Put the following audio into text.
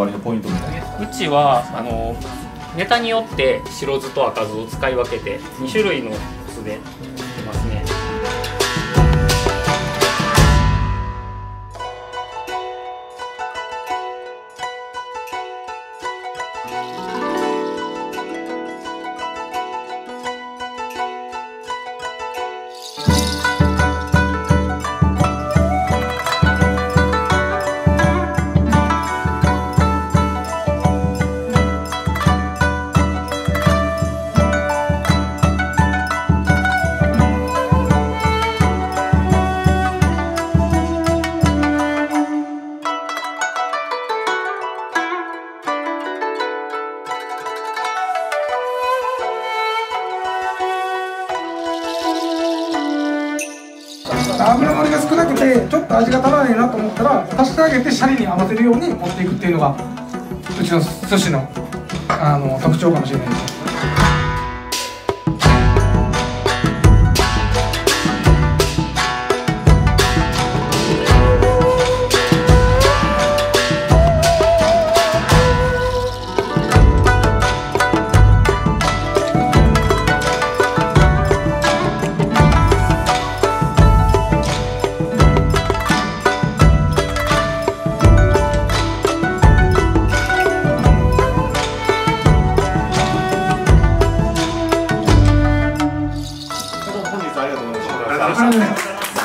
わりのポイントみたいな。うちはあのネタによって白酢と赤酢を使い分けて2種類の酢で油のりが少なくてちょっと味が足らないなと思ったら足してあげてシャリに合わせるように持っていくっていうのがうちの寿司のあの特徴かもしれないです。あ。